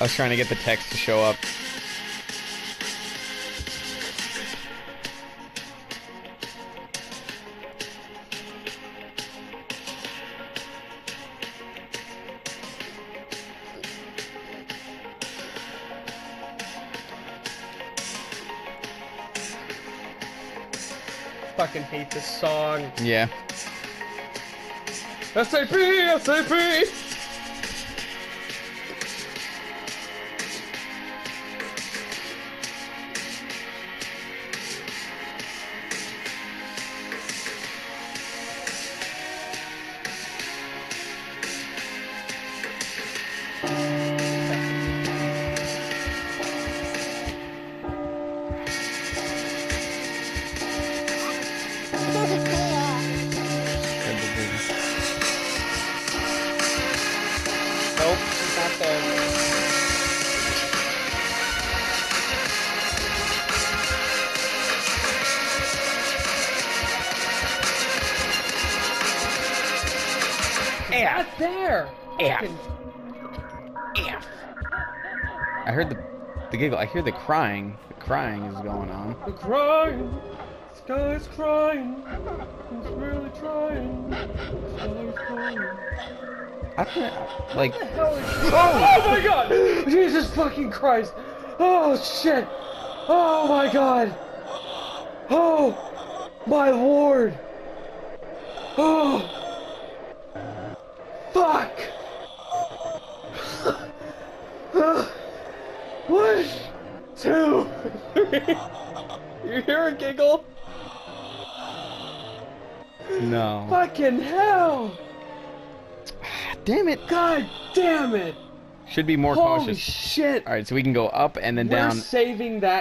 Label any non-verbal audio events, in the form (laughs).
I was trying to get the text to show up. Fucking hate this song. Yeah. SAP, SAP. Yeah. Not there. Yeah. Fucking- I heard the the giggle. I hear the crying. The crying is going on. I'm crying. This guy's crying. He's really trying. This guy's crying. I can't. like. What the hell is oh! oh my god! Jesus fucking Christ! Oh shit! Oh my god! Oh my lord! Oh! Two, three. (laughs) You hear a giggle? No. Fucking hell! Damn it. God damn it! Should be more Holy cautious. shit! All right, so we can go up and then We're down. saving that